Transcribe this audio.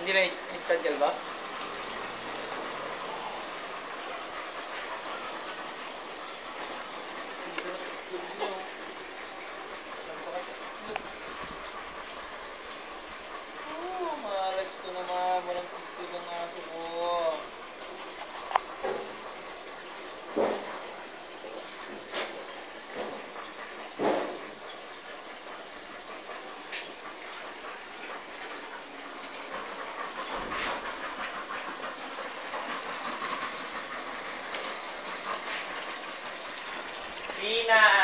hindi na i-start yan ba? Ina